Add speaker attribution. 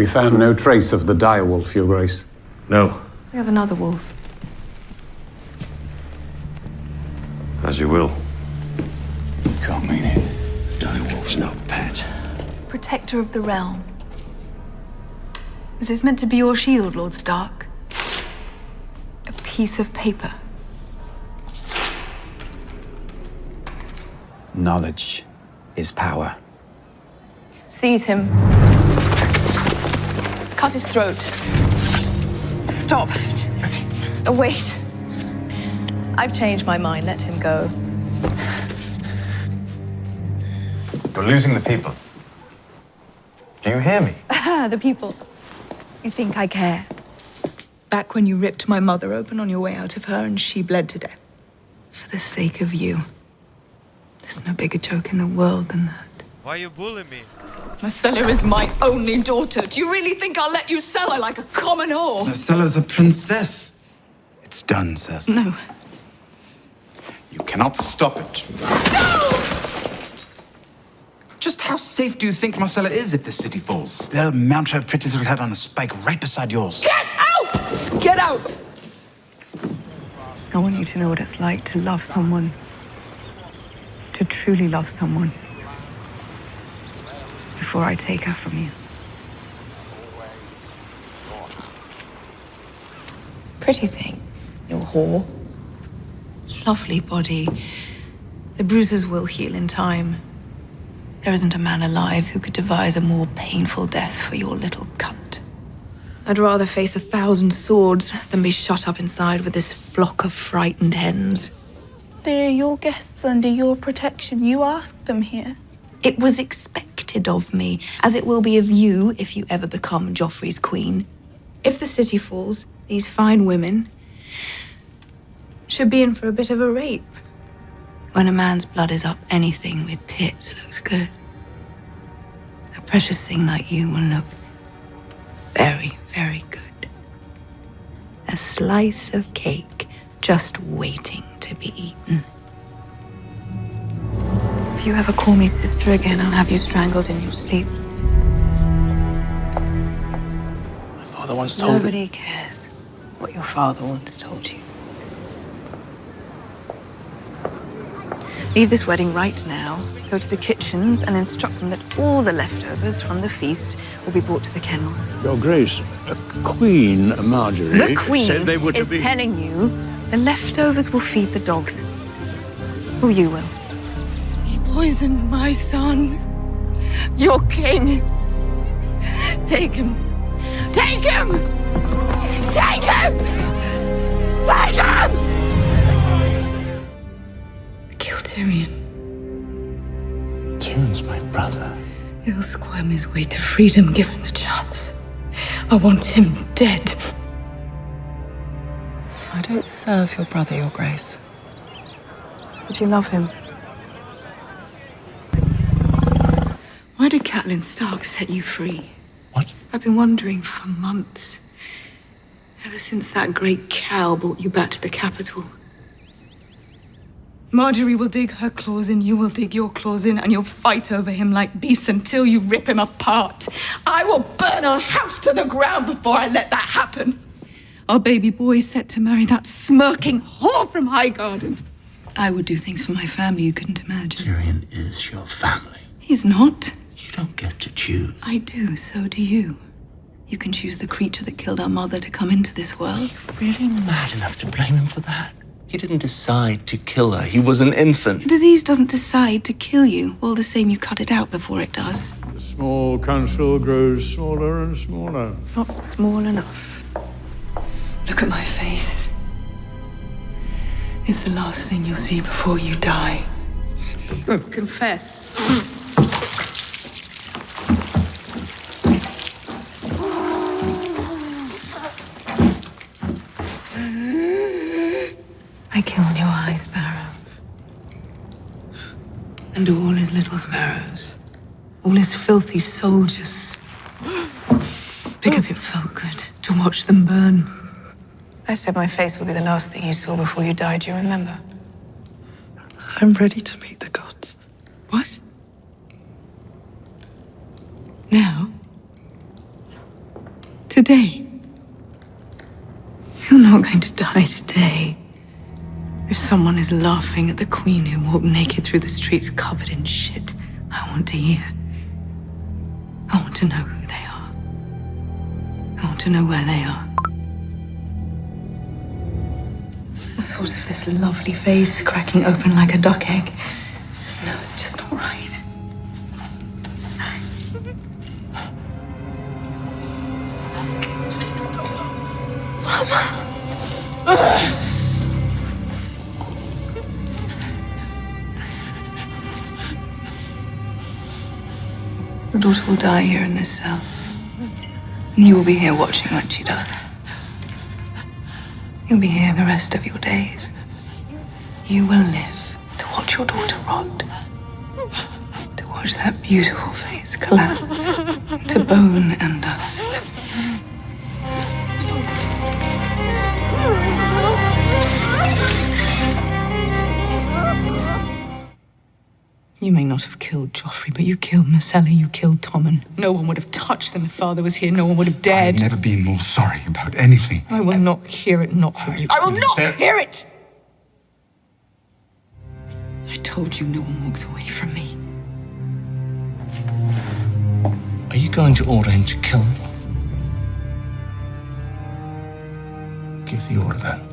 Speaker 1: We found no trace of the direwolf, Your Grace.
Speaker 2: No.
Speaker 3: We have another wolf.
Speaker 2: As you will.
Speaker 4: You can't mean it. Dire Direwolf's no pet.
Speaker 3: Protector of the realm. Is this meant to be your shield, Lord Stark? A piece of paper.
Speaker 4: Knowledge is power.
Speaker 3: Seize him. Cut his throat. Stop. Uh, Wait. I've changed my mind. Let him go.
Speaker 2: You're losing the people. Do you hear me?
Speaker 3: Ah, the people. You think I care? Back when you ripped my mother open on your way out of her and she bled to death. For the sake of you. There's no bigger joke in the world than that.
Speaker 5: Why are you bully me?
Speaker 3: Myrcella is my only daughter. Do you really think I'll let you sell her like a common whore?
Speaker 4: Myrcella's a princess. It's done, Cess.
Speaker 3: No.
Speaker 4: You cannot stop it. No! Just how safe do you think Myrcella is if the city falls? They'll mount her pretty little head on a spike right beside yours.
Speaker 3: Get out! Get out! I want you to know what it's like to love someone. To truly love someone. Before I take her from you. Pretty thing, your whore. Lovely body. The bruises will heal in time. There isn't a man alive who could devise a more painful death for your little cunt. I'd rather face a thousand swords than be shut up inside with this flock of frightened hens.
Speaker 6: They're your guests under your protection. You asked them here.
Speaker 3: It was expected of me, as it will be of you if you ever become Joffrey's queen. If the city falls, these fine women should be in for a bit of a rape. When a man's blood is up, anything with tits looks good. A precious thing like you will look very, very good. A slice of cake just waiting to be eaten. If you ever call me sister again, I'll have you strangled in your sleep.
Speaker 4: My father once told me.
Speaker 3: Nobody cares what your father once told you. Leave this wedding right now. Go to the kitchens and instruct them that all the leftovers from the feast will be brought to the kennels.
Speaker 7: Your Grace, Queen Margaery.
Speaker 3: The Queen
Speaker 7: said they were to
Speaker 3: is
Speaker 7: be-
Speaker 3: telling you the leftovers will feed the dogs. Or you will. He poisoned my son. Your king. Take him. Take him! Take him! Take him! Kill Tyrion.
Speaker 7: Tyrion's my brother.
Speaker 3: He'll squirm his way to freedom given the chance. I want him dead.
Speaker 8: I don't serve your brother, Your Grace.
Speaker 3: Would you love him? Why did Catelyn Stark set you free?
Speaker 7: What?
Speaker 3: I've been wondering for months. Ever since that great cow brought you back to the capital. Margaery will dig her claws in, you will dig your claws in, and you'll fight over him like beasts until you rip him apart. I will burn our house to the ground before I let that happen. Our baby boy is set to marry that smirking whore from Highgarden. I would do things for my family you couldn't imagine.
Speaker 7: Tyrion is your family.
Speaker 3: He's not.
Speaker 7: You don't get to choose.
Speaker 3: I do, so do you. You can choose the creature that killed our mother to come into this world.
Speaker 7: Really mad enough to blame him for that? He didn't decide to kill her. He was an infant.
Speaker 3: A disease doesn't decide to kill you. All the same, you cut it out before it does.
Speaker 9: The small council grows smaller and smaller.
Speaker 3: Not small enough. Look at my face. It's the last thing you'll see before you die. Confess. High sparrow. And all his little sparrows. All his filthy soldiers. Because it felt good to watch them burn. I said my face would be the last thing you saw before you died, you remember?
Speaker 8: I'm ready to meet the gods.
Speaker 3: What? Now? Today. You're not going to die today. If someone is laughing at the queen who walked naked through the streets covered in shit, I want to hear. I want to know who they are. I want to know where they are. The thought of this lovely face cracking open like a duck egg. No, it's just not right. Your daughter will die here in this cell. And you will be here watching when she does. You'll be here the rest of your days. You will live to watch your daughter rot. To watch that beautiful face collapse to bone and dust. You may not have killed Joffrey, but you killed Myrcella, you killed Tommen. No one would have touched them if father was here. No one would have dared.
Speaker 4: I've never been more sorry about anything.
Speaker 3: I will not hear it, not from you. I will not
Speaker 4: Say-
Speaker 3: hear it! I told you no one walks away from me.
Speaker 7: Are you going to order him to kill me? Give the order then.